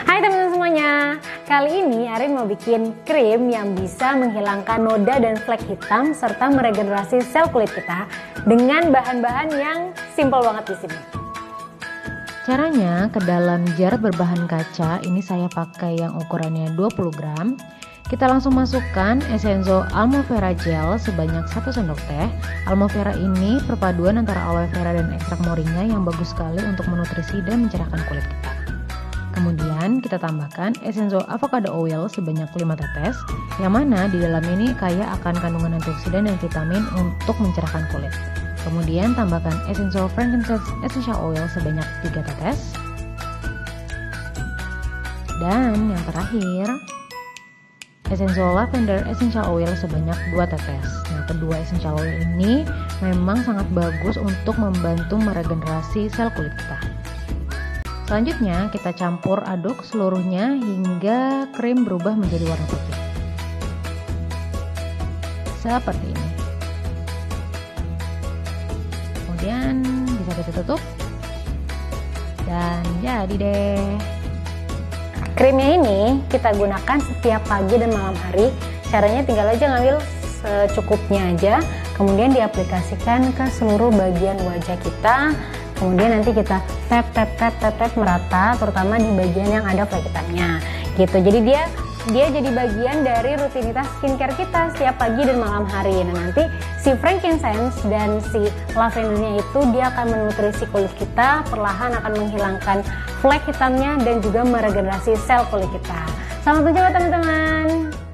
Hai teman-teman semuanya, kali ini Arin mau bikin krim yang bisa menghilangkan noda dan flek hitam serta meregenerasi sel kulit kita dengan bahan-bahan yang simple banget di sini. Caranya ke dalam jar berbahan kaca ini saya pakai yang ukurannya 20 gram. Kita langsung masukkan Essenzo Aloe Vera Gel sebanyak 1 sendok teh. Aloe Vera ini perpaduan antara aloe vera dan ekstrak moringa yang bagus sekali untuk menutrisi dan mencerahkan kulit kita. Kemudian kita tambahkan Essenzo Avocado Oil sebanyak 5 tetes, yang mana di dalam ini kaya akan kandungan antioksidan dan vitamin untuk mencerahkan kulit. Kemudian tambahkan Essenzo Frankincense Essential Oil sebanyak 3 tetes. Dan yang terakhir, Essenzo Lavender Essential Oil sebanyak 2 tetes. Nah, kedua essential oil ini memang sangat bagus untuk membantu meregenerasi sel kulit kita. Selanjutnya kita campur aduk seluruhnya hingga krim berubah menjadi warna putih. Seperti ini. Kemudian bisa kita tutup. Dan jadi deh. Krimnya ini kita gunakan setiap pagi dan malam hari. Caranya tinggal aja ngambil secukupnya aja, kemudian diaplikasikan ke seluruh bagian wajah kita kemudian nanti kita tap tap tap tap tap merata terutama di bagian yang ada flek hitamnya gitu jadi dia dia jadi bagian dari rutinitas skincare kita setiap pagi dan malam hari. Nah nanti si frankincense dan si lavendernya itu dia akan menutrisi kulit kita, perlahan akan menghilangkan flek hitamnya dan juga meregenerasi sel kulit kita. Selamat mencoba teman-teman.